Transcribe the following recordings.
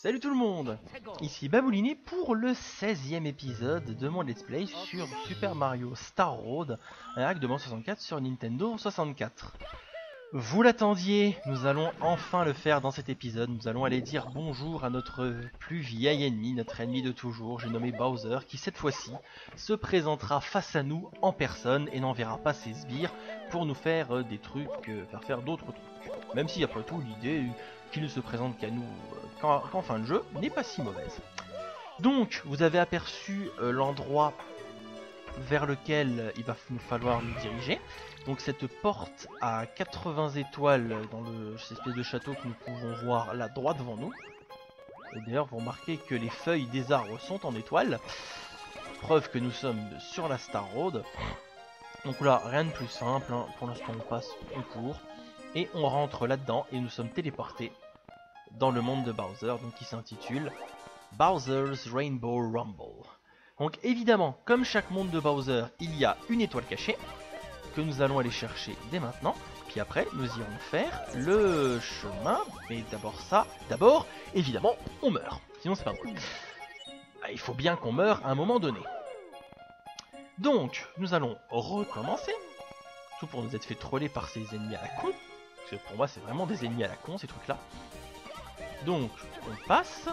Salut tout le monde Ici Babouliné pour le 16ème épisode de mon let's play sur Super Mario Star Road, un hack de mon 64 sur Nintendo 64. Vous l'attendiez, nous allons enfin le faire dans cet épisode, nous allons aller dire bonjour à notre plus vieil ennemi, notre ennemi de toujours, j'ai nommé Bowser, qui cette fois-ci se présentera face à nous en personne et n'enverra pas ses sbires pour nous faire euh, des trucs, euh, faire faire d'autres trucs. Même si après tout l'idée qu'il ne se présente qu'à nous euh, qu'en fin de jeu n'est pas si mauvaise. Donc, vous avez aperçu euh, l'endroit vers lequel il va nous falloir nous diriger. Donc cette porte à 80 étoiles dans le, cette espèce de château que nous pouvons voir là droit devant nous. Et d'ailleurs, vous remarquez que les feuilles des arbres sont en étoiles. Preuve que nous sommes sur la Star Road. Donc là, rien de plus simple. hein. Pour l'instant, on passe, on court. Et on rentre là-dedans et nous sommes téléportés dans le monde de Bowser, donc qui s'intitule Bowser's Rainbow Rumble. Donc évidemment, comme chaque monde de Bowser, il y a une étoile cachée que nous allons aller chercher dès maintenant. Puis après, nous irons faire le chemin. Mais d'abord ça, d'abord, évidemment, on meurt. Sinon c'est pas drôle. Ah, Il faut bien qu'on meure à un moment donné. Donc, nous allons recommencer. Tout pour nous être fait troller par ces ennemis à la con. Parce que pour moi, c'est vraiment des ennemis à la con, ces trucs-là. Donc, on passe.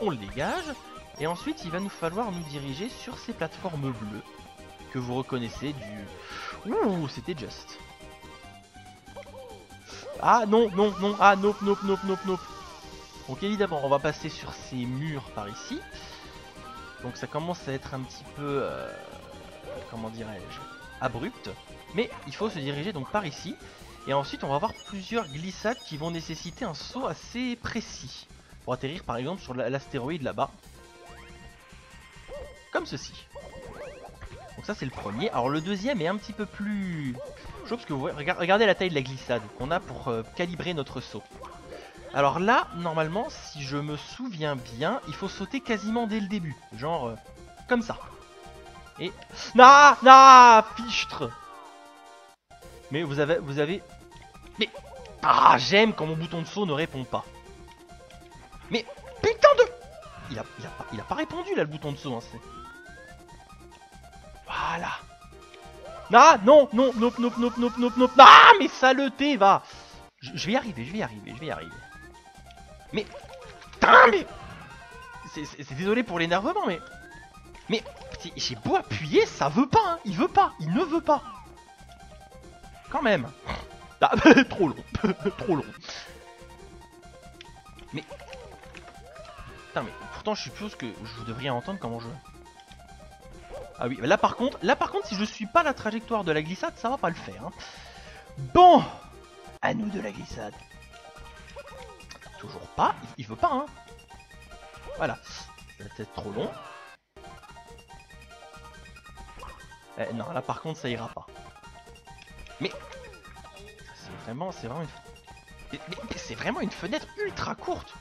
On le dégage. Et ensuite, il va nous falloir nous diriger sur ces plateformes bleues. Que vous reconnaissez du... Ouh, c'était Just. Ah, non, non, non. Ah, nope, nope, nope, nope, nope. Donc évidemment, on va passer sur ces murs par ici. Donc ça commence à être un petit peu... euh, comment dirais-je Abrupt. Mais il faut se diriger donc par ici. Et ensuite, on va avoir plusieurs glissades qui vont nécessiter un saut assez précis. Pour atterrir par exemple sur la- l'astéroïde là-bas. Comme ceci. Donc ça c'est le premier. Alors le deuxième est un petit peu plus chaud parce que vous voyez- regard- regardez la taille de la glissade qu'on a pour euh, calibrer notre saut. Alors là, normalement, si je me souviens bien, il faut sauter quasiment dès le début. Genre euh, comme ça. Et... Na Na Fichtre Mais vous avez... Vous avez... Mais... Ah, j'aime quand mon bouton de saut ne répond pas. Mais putain de... Il a, il a, pas, répondu là le bouton de saut. Hein, voilà. Ah non, non, nope, nope, nope, nope, nope, nope. Ah mais saleté, va. Je, je vais y arriver, je vais y arriver, je vais y arriver. Mais... Putain, mais... C'est désolé pour l'énervement, mais... Mais j'ai beau appuyer, ça veut pas, hein. il veut pas, il ne veut pas. Quand même. Trop long, trop long. Mais... Putain, mais pourtant je suppose que je devrais entendre comment je... Ah oui, là par contre, là par contre, si je suis pas la trajectoire de la glissade, ça va pas le faire. hein. Bon, à nous de la glissade. Toujours pas, il, veut pas, hein. Voilà, ça va être trop long. Eh, non, là par contre, ça ira pas. Mais vraiment, c'est vraiment, une... c'est vraiment une fenêtre ultra courte.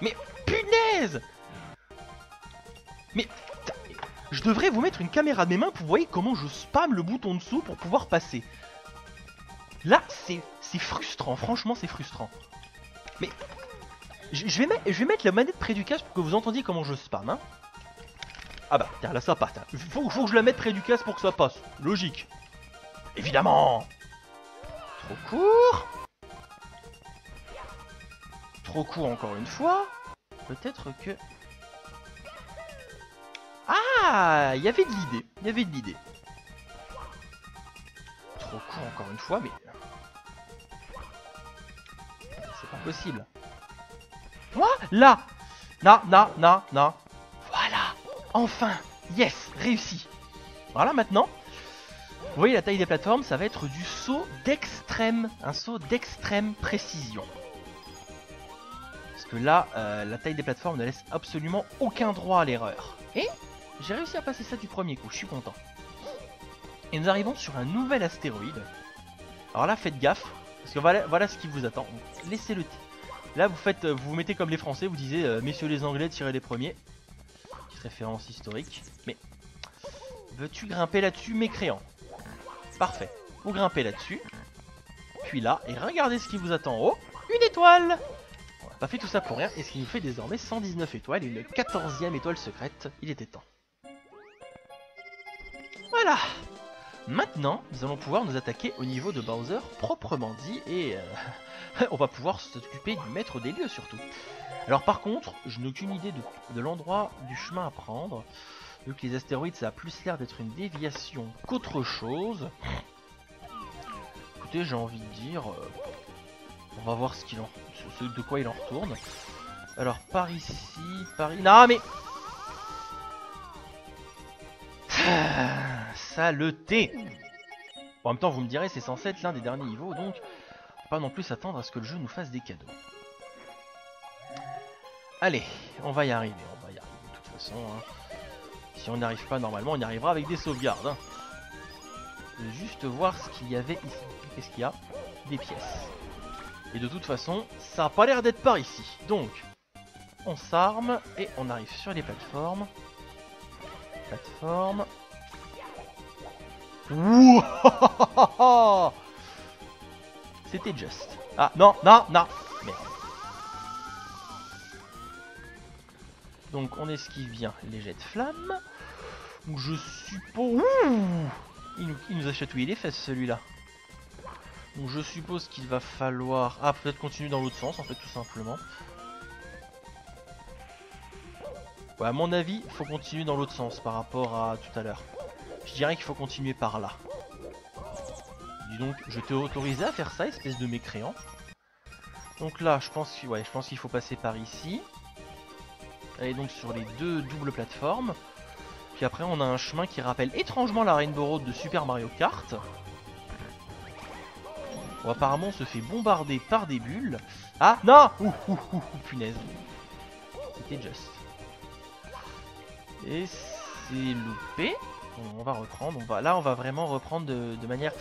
Mais punaise Mais je devrais vous mettre une caméra de mes mains pour voyez comment je spam le bouton dessous pour pouvoir passer. Là, c'est frustrant, franchement, c'est frustrant. Mais je, vais mettre, la manette près du casque pour que vous entendiez comment je spam. Hein. Ah bah, tiens, là ça passe. Faut, faut que je la mette près du casque pour que ça passe. Logique. Évidemment. Trop court. Trop court encore une fois. Peut-être que... Ah Il y avait de l'idée. Il y avait de l'idée. Trop court encore une fois, mais... C'est pas possible. Quoi Là Non, non, non, non. Voilà Enfin Yes Réussi Voilà maintenant. Vous voyez la taille des plateformes, ça va être du saut d'extrême, un saut d'extrême précision. Parce que là, euh, la taille des plateformes ne laisse absolument aucun droit à l'erreur. Et j'ai réussi à passer ça du premier coup, je suis content. Et nous arrivons sur un nouvel astéroïde. Alors là, faites gaffe, parce que voilà, ce qui vous attend. Laissez-le. t- Là, vous faites, euh, vous vous mettez comme les Français, vous disiez, euh, messieurs les Anglais, tirez les premiers. Petite référence historique. Mais veux-tu grimper là-dessus, mécréant Parfait. Vous grimpez là-dessus. Puis là, et regardez ce qui vous attend en haut. Une étoile pas fait tout ça pour rien, et ce qui nous fait désormais 119 étoiles et une 14e étoile secrète. Il était temps. Voilà Maintenant, nous allons pouvoir nous attaquer au niveau de Bowser proprement dit, et euh, on va pouvoir s'occuper du maître des lieux surtout. Alors par contre, je n'ai aucune idée de, l'endroit du chemin à prendre, vu que les astéroïdes ça a plus l'air d'être une déviation qu'autre chose. Écoutez, j'ai envie de dire... Euh, on va voir ce qu'il en, de quoi il en retourne. Alors par ici, par ici... Non mais... Saleté En même temps, vous me direz, c'est censé être l'un des derniers niveaux, donc pas non plus s'attendre à ce que le jeu nous fasse des cadeaux. Allez, on va y arriver, on va y arriver de toute façon. Hein. Si on n'y arrive pas normalement, on y arrivera avec des sauvegardes. Hein. Juste voir ce qu'il y avait ici. Qu'est-ce qu'il y a? Des pièces. Et de toute façon, ça a pas l'air d'être par ici. Donc, on s'arme et on arrive sur les plateformes. Plateforme. C'était juste. Ah, non, non, non Donc on esquive bien les jets de flammes. Je suppose... Il nous, il nous a chatouillé les fesses celui-là. Donc je suppose qu'il va falloir... Ah, peut-être continuer dans l'autre sens, en fait, tout simplement. Ouais, à mon avis, il faut continuer dans l'autre sens par rapport à tout à l'heure. Je dirais qu'il faut continuer par là. Dis donc, je t'ai autorisé à faire ça, espèce de mécréant. Donc là, je pense, ouais, je pense qu'il faut passer par ici. Allez donc sur les deux doubles plateformes. Puis après, on a un chemin qui rappelle étrangement la Rainbow Road de Super Mario Kart apparemment on se fait bombarder par des bulles. Ah non ouh, ouh, ouh, punaise. C'était juste. Et c'est loupé. On va reprendre. On va, là on va vraiment reprendre de, manière...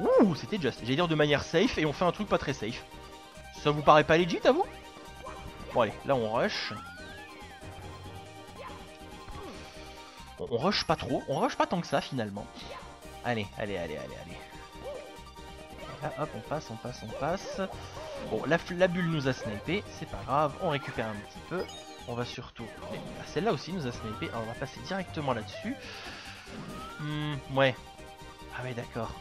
Ouh c'était juste. J'allais dire de manière safe et on fait un truc pas très safe. Ça vous paraît pas legit à vous? Bon allez, là on rush. On rush pas trop. On rush pas tant que ça finalement. Allez, allez, allez, allez, allez. Ah, hop, on passe, on passe, on passe. Bon, la, bulle nous a snipé, c'est pas grave, on récupère un petit peu. On va surtout... Celle-là aussi nous a snipé, on va passer directement là-dessus. Hmm, ouais. Ah ouais, d'accord.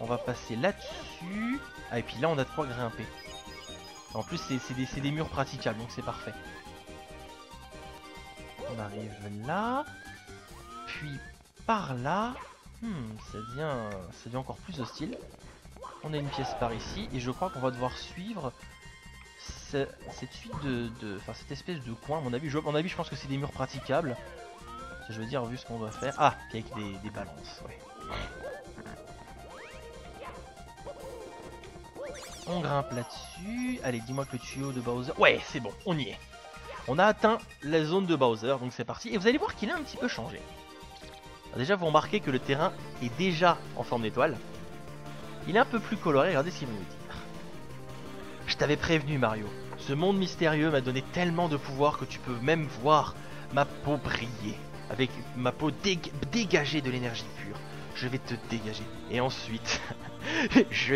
On va passer là-dessus. Ah, et puis là, on a de quoi grimper. En plus, c'est des murs praticables, donc c'est parfait. On arrive là. Puis par là... Hmm, ça devient, ça devient encore plus hostile. On a une pièce par ici et je crois qu'on va devoir suivre cette suite de, enfin cette espèce de coin. À mon avis, je, mon avis, je pense que c'est des murs praticables. Je veux dire, vu ce qu'on doit faire. Ah, avec des, des balances, ouais. On grimpe là-dessus. Allez, dis-moi que le tuyau de Bowser... Ouais, c'est bon, on y est. On a atteint la zone de Bowser, donc c'est parti. Et vous allez voir qu'il a un petit peu changé. Déjà, vous remarquez que le terrain est déjà en forme d'étoile. Il est un peu plus coloré, regardez ce qu'il nous dire. Je t'avais prévenu Mario, ce monde mystérieux m'a donné tellement de pouvoir que tu peux même voir ma peau briller. Avec ma peau dégagée de l'énergie pure. Je vais te dégager. Et ensuite, je,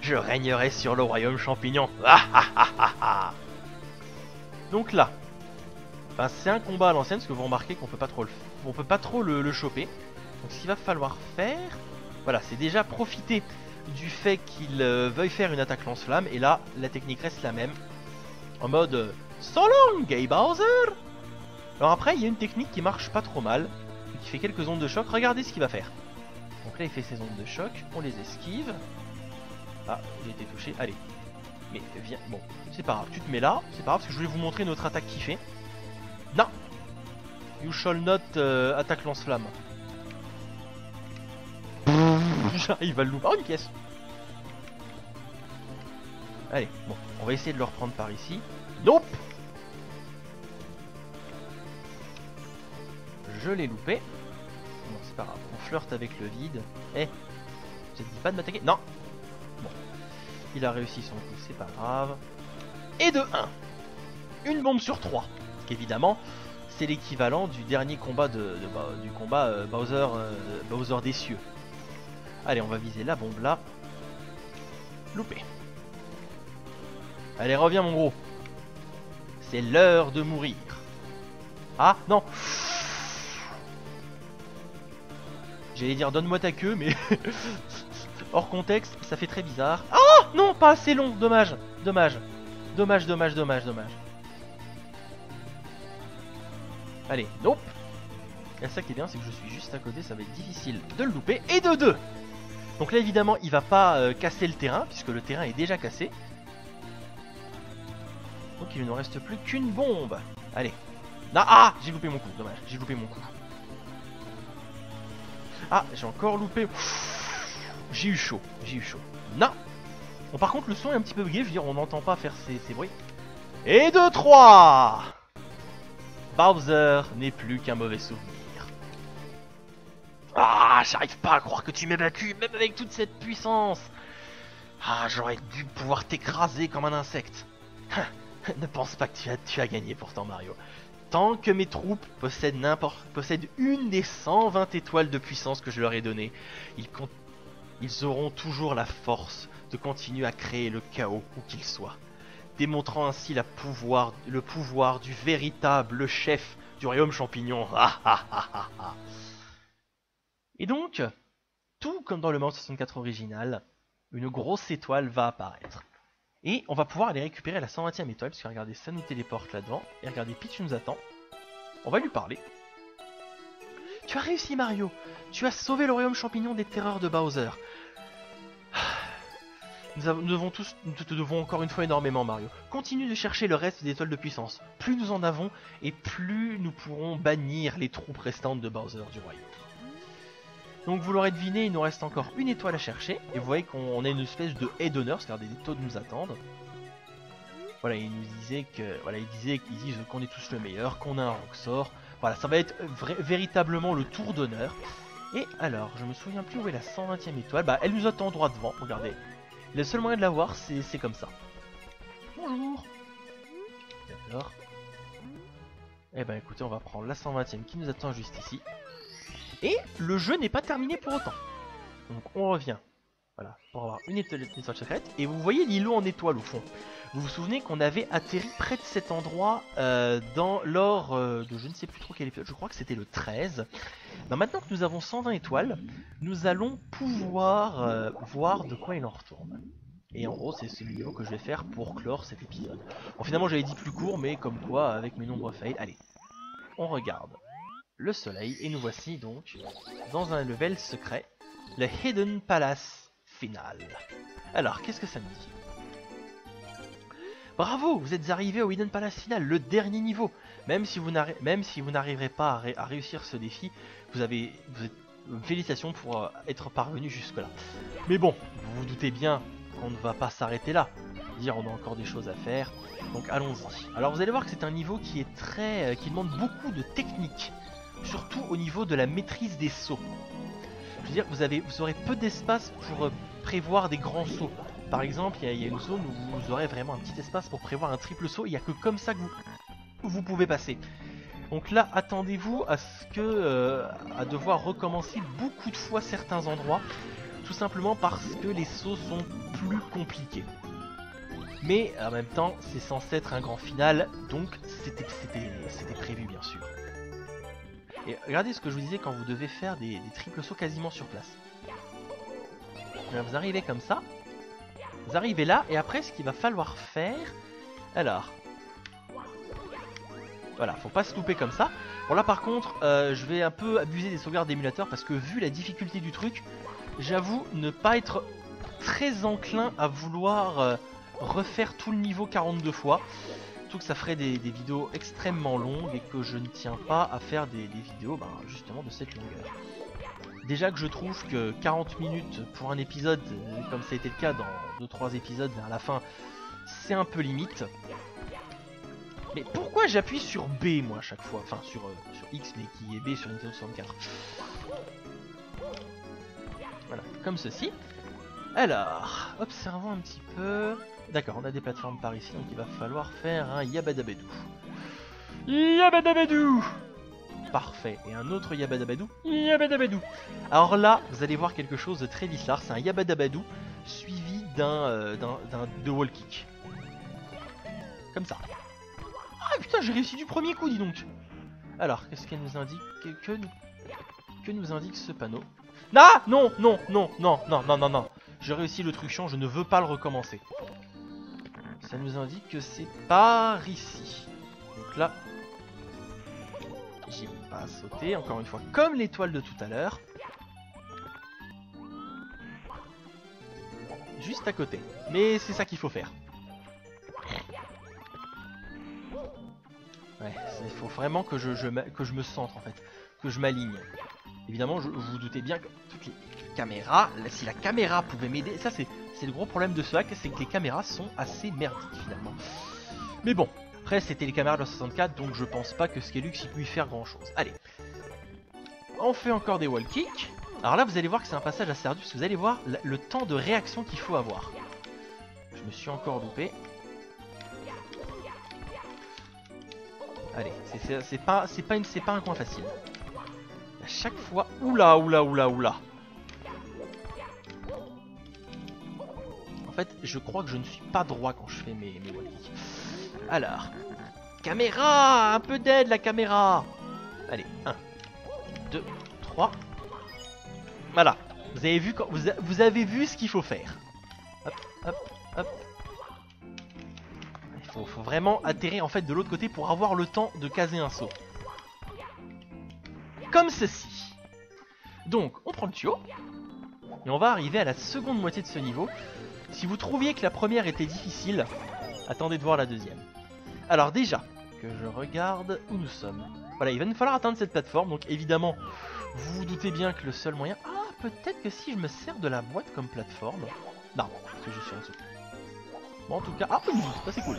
je régnerai sur le royaume champignon. Donc là, c'est un combat à l'ancienne, parce que vous remarquez qu'on peut pas trop le, on peut pas trop le, choper. Donc ce qu'il va falloir faire, voilà, c'est déjà profiter du fait qu'il euh, veuille faire une attaque lance-flamme. Et là, la technique reste la même. En mode euh, So long, Gay Bowser Alors après, il y a une technique qui marche pas trop mal. Qui fait quelques ondes de choc. Regardez ce qu'il va faire. Donc là, il fait ses ondes de choc. On les esquive. Ah, a été touché. Allez. Mais viens. Bon, c'est pas grave. Tu te mets là. C'est pas grave parce que je voulais vous montrer notre attaque qui fait. Non You shall not euh, attaque lance-flamme. J'arrive à le louper. Oh, une pièce Allez, bon, on va essayer de le reprendre par ici. Nope Je l'ai loupé. Bon, c'est pas grave, on flirte avec le vide. Eh, je te dis pas de m'attaquer? Non Bon, il a réussi son coup, c'est pas grave. Et de 1 Une bombe sur 3 Évidemment, c'est l'équivalent du dernier combat de, du combat euh, Bowser, euh, Bowser des cieux. Allez, on va viser la bombe là. Loupé. Allez, reviens mon gros. c'est l'heure de mourir. Ah, non J'allais dire donne-moi ta queue, mais hors contexte, ça fait très bizarre. Ah non, pas assez long, dommage, dommage, dommage, dommage, dommage, dommage. Allez, nope. Et ça qui est bien, c'est que je suis juste à côté, ça va être difficile de le louper. Et de deux Donc là, évidemment, il va pas euh, casser le terrain, puisque le terrain est déjà cassé. Donc il ne nous reste plus qu'une bombe. Allez. ah J'ai loupé mon coup, dommage, j'ai loupé mon coup. Ah, j'ai encore loupé. J'ai eu chaud, j'ai eu chaud. Non Bon, par contre, le son est un petit peu bugué, je veux dire, on n'entend pas faire ces, ces bruits. Et de 3 Bowser n'est plus qu'un mauvais souvenir. Ah, j'arrive pas à croire que tu m'aies battu, même avec toute cette puissance. Ah, j'aurais dû pouvoir t'écraser comme un insecte. ne pense pas que tu as, gagné pourtant, Mario. Tant que mes troupes possèdent, une des 120 étoiles de puissance que je leur ai données, ils, ils auront toujours la force de continuer à créer le chaos où qu'ils soient démontrant ainsi le pouvoir du véritable chef du royaume champignon. Et donc, tout comme dans le Mario 64 original, une grosse étoile va apparaître. Et on va pouvoir aller récupérer la 120ème étoile, parce regardez, ça nous téléporte là-devant. Et regardez, Peach nous attend. On va lui parler. Tu as réussi Mario Tu as sauvé le royaume champignon des terreurs de Bowser. Nous, devons tous, te devons encore une fois énormément, Mario. Continue de chercher le reste des étoiles de puissance. Plus nous en avons, et plus nous pourrons bannir les troupes restantes de Bowser du royaume. Donc vous l'aurez deviné, il nous reste encore une étoile à chercher. Et vous voyez qu'on a une espèce de haie d'honneur, car des taux nous attendent. Voilà, il nous disait que, voilà, il disait qu'ils disent qu'on est tous le meilleur, qu'on a un Roxor. Voilà, ça va être véritablement le tour d'honneur. Et alors, je me souviens plus où est la 120ème étoile. Bah, elle nous attend droit devant, regardez. Le seul moyen de l'avoir, c'est comme ça. Bonjour D'accord. Eh ben écoutez, on va prendre la 120ème qui nous attend juste ici. Et le jeu n'est pas terminé pour autant. Donc on revient. Voilà, pour avoir une étoile, secrète. Et vous voyez l'îlot en étoile au fond. Vous vous souvenez qu'on avait atterri près de cet endroit euh, dans lors euh, de je ne sais plus trop quel épisode, je crois que c'était le 13. Ben, maintenant que nous avons 120 étoiles, nous allons pouvoir euh, voir de quoi il en retourne. Et en gros, c'est ce niveau que je vais faire pour clore cet épisode. Bon, finalement, j'avais dit plus court, mais comme quoi, avec mes nombreux fails. Allez, on regarde le soleil, et nous voici donc dans un level secret, le Hidden Palace Alors, qu'est-ce que ça me dit? Bravo, vous êtes arrivé au Hidden Palace final, le dernier niveau. Même si vous n'arriverez pas à, réussir ce défi, vous avez, félicitations pour euh, être parvenu jusque là. Mais bon, vous vous doutez bien qu'on ne va pas s'arrêter là. Dire on a encore des choses à faire. Donc allons-y. Alors vous allez voir que c'est un niveau qui est très, euh, qui demande beaucoup de technique, surtout au niveau de la maîtrise des sauts. Je veux dire, vous aurez peu d'espace pour euh, prévoir des grands sauts. Par exemple, il y, a une zone où vous aurez vraiment un petit espace pour prévoir un triple saut. Il n'y a que comme ça que vous, pouvez passer. Donc là, attendez-vous à ce que euh, à devoir recommencer beaucoup de fois certains endroits, tout simplement parce que les sauts sont plus compliqués. Mais en même temps, c'est censé être un grand final, donc c'était prévu bien sûr. Et regardez ce que je vous disais quand vous devez faire des triples sauts quasiment sur place. Vous arrivez comme ça, vous arrivez là, et après ce qu'il va falloir faire... Alors, voilà, faut pas se louper comme ça. Bon là par contre, euh, je vais un peu abuser des sauvegardes d'émulateur parce que vu la difficulté du truc, j'avoue ne pas être très enclin à vouloir euh, refaire tout le niveau 42 fois. Tout que ça ferait des, vidéos extrêmement longues et que je ne tiens pas à faire des, vidéos ben, justement de cette longueur. Déjà que je trouve que 40 minutes pour un épisode, comme ça a été le cas dans 2-3 épisodes vers la fin, c'est un peu limite. Mais pourquoi j'appuie sur B moi à chaque fois? Enfin sur, euh, X mais qui est B sur Nintendo 64. Voilà, comme ceci. Alors, observons un petit peu. D'accord, on a des plateformes par ici, donc il va falloir faire un Yabadabedou. Yabadabedou Parfait. Et un autre Yabadabadou Yabadabadou Alors là, vous allez voir quelque chose de très bizarre. C'est un Yabadabadou suivi d'un euh, d'un de wall kick. Comme ça. Ah putain, j'ai réussi du premier coup, dis donc Alors, qu'est-ce qu'elle nous indique? Que, nous, que nous indique ce panneau? Ah Non, non, non, non, non, non, non, non J'ai réussi le truc chiant, je ne veux pas le recommencer. Ça nous indique que c'est par ici. Donc là, j'ai pas sauté, encore une fois, comme l'étoile de tout à l'heure. Juste à côté. Mais c'est ça qu'il faut faire. Ouais, il faut vraiment que je, me centre en fait, que je m'aligne. Évidemment, vous, vous doutez bien que toutes les caméras, si la caméra pouvait m'aider, ça c'est le gros problème de ce hack, c'est que les caméras sont assez merdiques finalement. Mais bon, après c'était les caméras de la 64, donc je pense pas que Skelux il puisse faire grand chose. Allez, on fait encore des wall kicks. Alors là, vous allez voir que c'est un passage assez ardu, vous allez voir le temps de réaction qu'il faut avoir. Je me suis encore loupé. Allez, c'est pas, pas, pas un coin facile. À chaque fois... Oula, oula, oula, oula. En fait, je crois que je ne suis pas droit quand je fais mes, mes Alors, caméra Un peu d'aide, la caméra Allez, 1, 2, 3. Voilà. Vous avez vu, ce qu'il faut faire. Hop, hop, hop. Il faut, faut vraiment atterrir en fait de l'autre côté pour avoir le temps de caser un saut. Comme ceci. Donc, on prend le tuyau. Et on va arriver à la seconde moitié de ce niveau. Si vous trouviez que la première était difficile, attendez de voir la deuxième. Alors déjà, que je regarde où nous sommes. Voilà, il va nous falloir atteindre cette plateforme, donc évidemment, vous vous doutez bien que le seul moyen... Ah, peut-être que si je me sers de la boîte comme plateforme... Non, parce que je suis en dessous. Bon, en tout cas... Ah, ça c'est cool.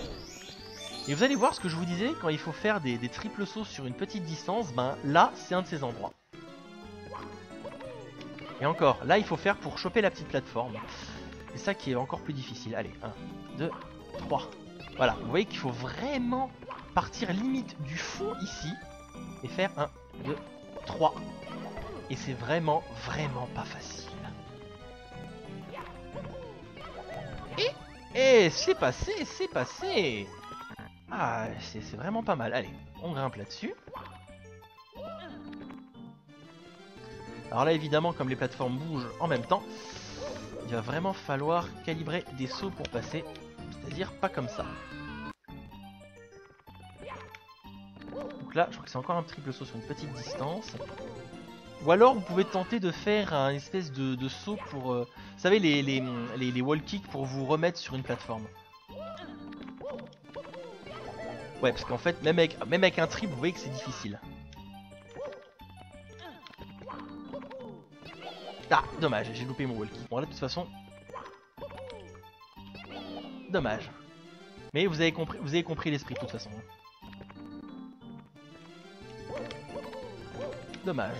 Et vous allez voir ce que je vous disais, quand il faut faire des, des triples sauts sur une petite distance, ben là, c'est un de ces endroits. Et encore, là, il faut faire pour choper la petite plateforme. C'est ça qui est encore plus difficile. Allez, 1, 2, 3. Voilà, vous voyez qu'il faut vraiment partir limite du fond ici et faire 1, 2, 3. Et c'est vraiment, vraiment pas facile. Et, et c'est passé, c'est passé Ah, c'est vraiment pas mal. Allez, on grimpe là-dessus. Alors là, évidemment, comme les plateformes bougent en même temps, il va vraiment falloir calibrer des sauts pour passer, c'est-à-dire pas comme ça. Donc là, je crois que c'est encore un triple saut sur une petite distance. Ou alors, vous pouvez tenter de faire un espèce de, saut pour... Euh, vous savez, les, les, les, wall kicks pour vous remettre sur une plateforme. Ouais, parce qu'en fait, même avec, même avec un triple, vous voyez que c'est difficile. Ah, dommage, j'ai loupé mon walkie. Bon là, de toute façon... Dommage. Mais vous avez compris, vous avez compris l'esprit de toute façon. Dommage.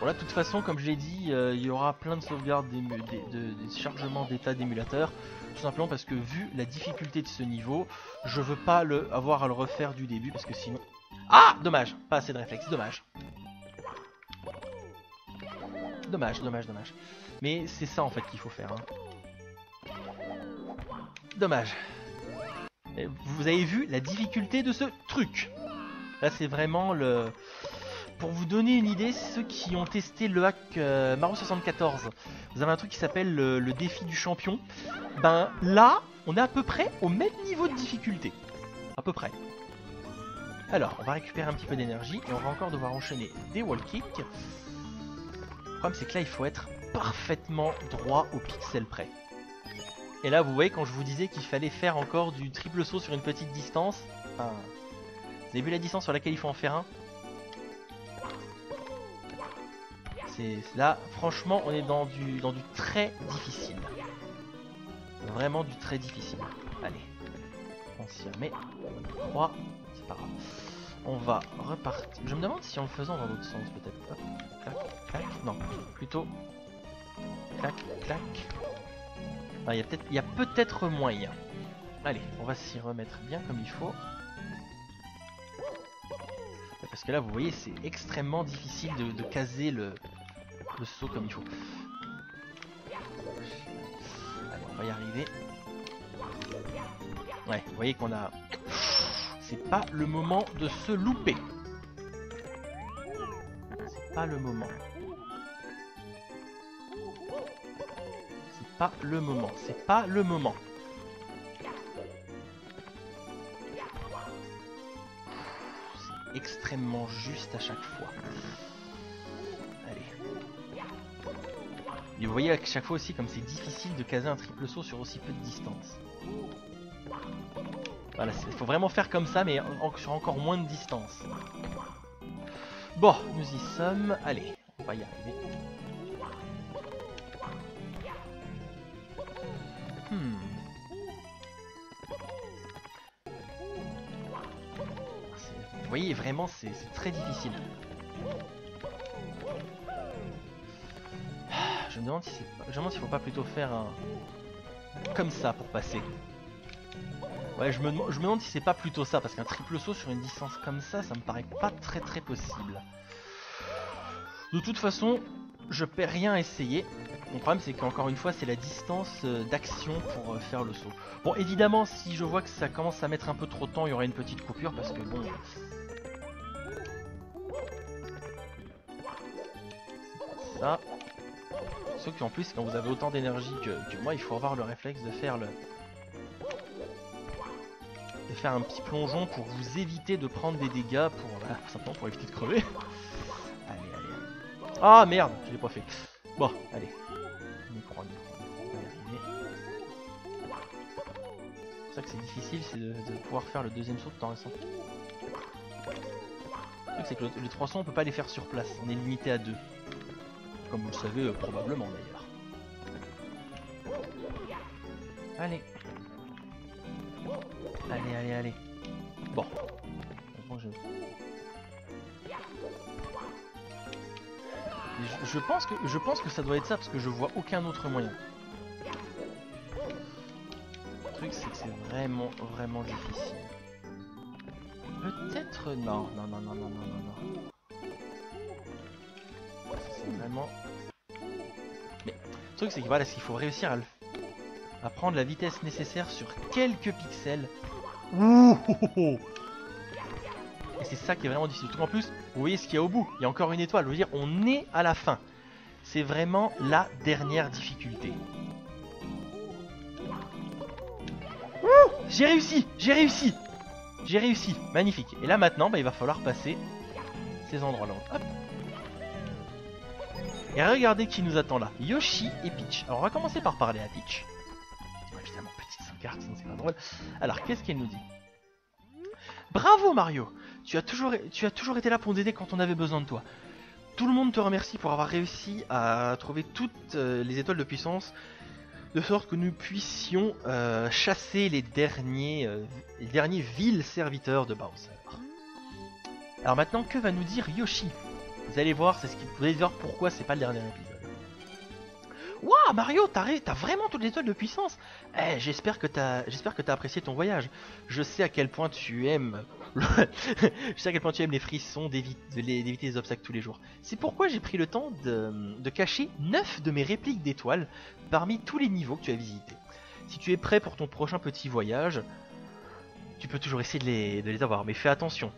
Bon là, de toute façon, comme je l'ai dit, euh, il y aura plein de sauvegardes, des, de, chargements d'état d'émulateur. Tout simplement parce que vu la difficulté de ce niveau, je veux pas le, avoir à le refaire du début parce que sinon... Ah Dommage, pas assez de réflexe, dommage. Dommage, dommage, dommage. Mais c'est ça en fait qu'il faut faire. Hein. Dommage. vous avez vu la difficulté de ce truc. Là c'est vraiment le... Pour vous donner une idée, ceux qui ont testé le hack euh, Mario 74, vous avez un truc qui s'appelle le, le, défi du champion. Ben là, on est à peu près au même niveau de difficulté. À peu près. Alors, on va récupérer un petit peu d'énergie et on va encore devoir enchaîner des wall kicks problème, c'est que là, il faut être parfaitement droit au pixel près. Et là, vous voyez, quand je vous disais qu'il fallait faire encore du triple saut sur une petite distance, vous avez vu la distance sur laquelle il faut en faire un C'est là, franchement, on est dans du, dans du très difficile. Vraiment du très difficile. Allez, on s'y remet. 3, c'est pas grave. On va repartir. Je me demande si en le faisant dans l'autre sens, peut-être. Clac, clac. Non, plutôt. Clac, clac. Il y a peut-être moyen. Allez, on va s'y remettre bien comme il faut. Parce que là, vous voyez, c'est extrêmement difficile de, caser le, le saut comme il faut. Allez, on va y arriver. Ouais, vous voyez qu'on a c'est pas le moment de se louper. C'est pas le moment. Pas le moment. C'est pas le moment. C'est extrêmement juste à chaque fois. Allez. Et vous voyez à chaque fois aussi comme c'est difficile de caser un triple saut sur aussi peu de distance. Voilà, il faut vraiment faire comme ça, mais sur encore moins de distance. Bon, nous y sommes. Allez, on va y arriver. Voyez, vraiment, c'est très difficile. Je me demande si je me faut pas plutôt faire un comme ça pour passer. Ouais, je me, je me demande si c'est pas plutôt ça, parce qu'un triple saut sur une distance comme ça, ça me paraît pas très très possible. De toute façon, je perds rien à essayer. Mon problème c'est qu'encore une fois c'est la distance euh, d'action pour euh, faire le saut. Bon évidemment si je vois que ça commence à mettre un peu trop de temps il y aura une petite coupure parce que bon... Ça. Sauf qu'en plus quand vous avez autant d'énergie que moi il faut avoir le réflexe de faire le, faire un petit plongeon pour vous éviter de prendre des dégâts pour simplement pour éviter de crever. allez, allez. Ah merde, je l'ai pas fait. Bon, allez. C'est ça que c'est difficile, c'est de, pouvoir faire le deuxième saut de temps récent. Le truc c'est que les 300 on peut pas les faire sur place, on est limité à deux comme vous le savez euh, probablement d'ailleurs. Allez. Allez, allez, allez. Bon. Je... Pense que, je pense que ça doit être ça parce que je vois aucun autre moyen. Le truc c'est que c'est vraiment vraiment difficile. Peut-être... Non, non, non, non, non, non, non. Mais le truc c'est que voilà, qu'il faut réussir à le à prendre la vitesse nécessaire sur quelques pixels. Ouh Et c'est ça qui est vraiment difficile. Tout en plus, vous voyez ce qu'il y a au bout. Il y a encore une étoile. Je veux dire, on est à la fin. C'est vraiment la dernière difficulté. J'ai réussi J'ai réussi J'ai réussi Magnifique. Et là maintenant, bah, il va falloir passer ces endroits-là. Et regardez qui nous attend là. Yoshi et Peach. Alors on va commencer par parler à Peach. Alors, qu'est-ce qu'elle nous dit? Bravo Mario tu as, toujours, tu as toujours été là pour nous aider quand on avait besoin de toi. Tout le monde te remercie pour avoir réussi à trouver toutes euh, les étoiles de puissance de sorte que nous puissions euh, chasser les derniers, euh, les derniers vils serviteurs de Bowser. Alors maintenant, que va nous dire Yoshi? Vous allez voir, c'est ce qui, vous pourquoi c'est pas le dernier épisode. Waouh, Mario, t'as vraiment toutes les étoiles de puissance Eh, j'espère que t'as j'espère que t'as apprécié ton voyage. Je sais à quel point tu aimes... je sais à quel point tu aimes les frissons d'éviter les obstacles tous les jours. C'est pourquoi j'ai pris le temps de, cacher 9 de mes répliques d'étoiles parmi tous les niveaux que tu as visités. Si tu es prêt pour ton prochain petit voyage, tu peux toujours essayer de les avoir, mais fais attention.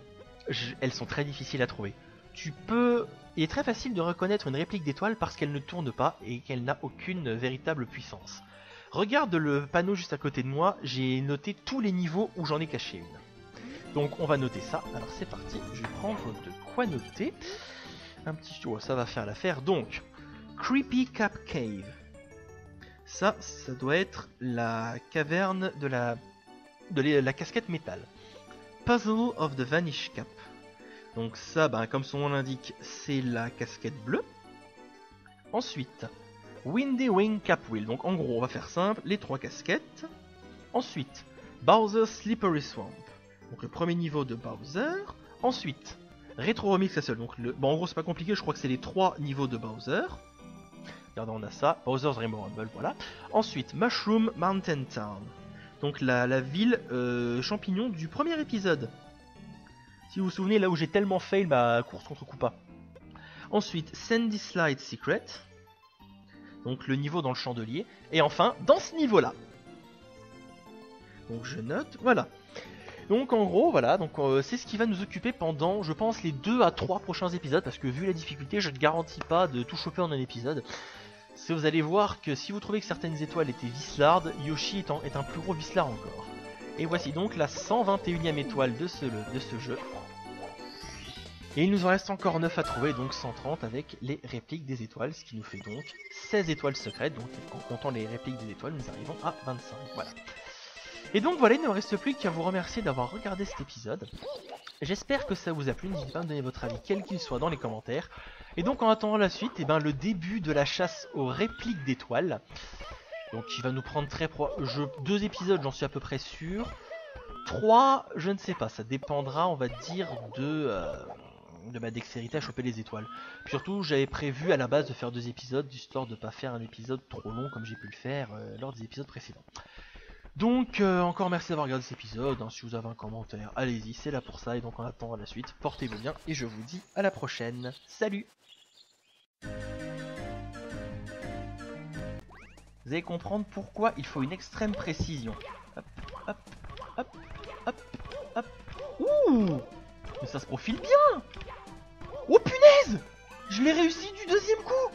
elles sont très difficiles à trouver. Tu peux il est très facile de reconnaître une réplique d'étoile parce qu'elle ne tourne pas et qu'elle n'a aucune véritable puissance. Regarde le panneau juste à côté de moi, j'ai noté tous les niveaux où j'en ai caché une. Donc on va noter ça. Alors c'est parti, je vais prendre de quoi noter. Un petit... Oh, ça va faire l'affaire. Donc, Creepy Cap Cave. Ça, ça doit être la caverne de la, de la casquette métal. Puzzle of the Vanish Cap. Donc ça, ben, comme son nom l'indique, c'est la casquette bleue. Ensuite, Windy Wing Cap Wheel. Donc en gros, on va faire simple, les trois casquettes. Ensuite, Bowser Slippery Swamp. Donc le premier niveau de Bowser. Ensuite, Retro Remix Castle. Donc le... bon, en gros, c'est pas compliqué, je crois que c'est les trois niveaux de Bowser. Regardez, on a ça. Bowser's Rainbow voilà. Ensuite, Mushroom Mountain Town. Donc la, ville euh, champignon du premier épisode. Si vous vous souvenez, là où j'ai tellement fail ma course contre Koopa. Ensuite, Sandy Slide Secret. Donc le niveau dans le chandelier. Et enfin, dans ce niveau-là. Donc je note, voilà. Donc en gros, voilà, donc euh, c'est ce qui va nous occuper pendant, je pense, les 2 à 3 prochains épisodes, parce que vu la difficulté, je ne garantis pas de tout choper en un épisode. Si vous allez voir que si vous trouvez que certaines étoiles étaient vislardes, Yoshi est, est un plus gros vislard encore. Et voici donc la 121ème étoile de ce, de ce jeu. Et il nous en reste encore 9 à trouver, donc 130 avec les répliques des étoiles, ce qui nous fait donc 16 étoiles secrètes, donc en comptant les répliques des étoiles, nous arrivons à 25, voilà. Et donc voilà, il ne me reste plus qu'à vous remercier d'avoir regardé cet épisode. J'espère que ça vous a plu, n'hésitez pas à me donner votre avis, quel qu'il soit, dans les commentaires. Et donc en attendant la suite, et eh ben, le début de la chasse aux répliques d'étoiles. Donc il va nous prendre très pro... Deux épisodes, j'en suis à peu près sûr. Trois, je ne sais pas, ça dépendra, on va dire, de... Euh, de ma dextérité à choper les étoiles. surtout, j'avais prévu à la base de faire deux épisodes, histoire de pas faire un épisode trop long comme j'ai pu le faire euh, lors des épisodes précédents. Donc, euh, encore merci d'avoir regardé cet épisode. Hein. si vous avez un commentaire, allez-y, c'est là pour ça. Et donc, en attendant la suite, portez-vous bien et je vous dis à la prochaine. Salut Vous allez comprendre pourquoi il faut une extrême précision. Hop, hop, hop, hop, hop. Ouh Mais ça se profile bien Oh punaise! Je l'ai réussi du deuxième coup